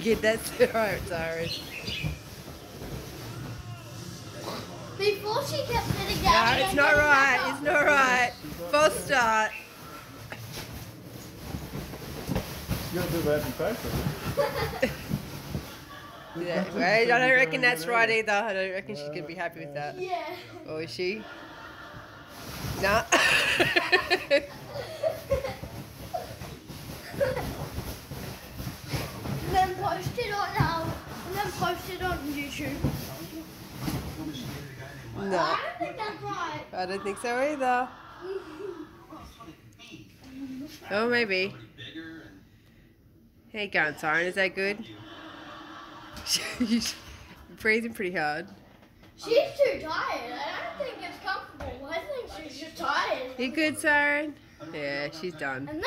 good. that alright, Siren. Before she kept sitting No, down. it's and not getting right. It's not right. False start. You gotta do that in paper. Yeah, wait, I don't reckon that's right either. I don't reckon she's gonna be happy with that. Yeah. Or is she? Nah. then it on YouTube. no. I don't think that's right. I don't think so either. Oh, maybe. Hey, you going, Siren? Is that good? She's breathing pretty hard. She's too tired. I don't think it's comfortable. I think she's just tired. You good, Siren? Yeah, she's done. And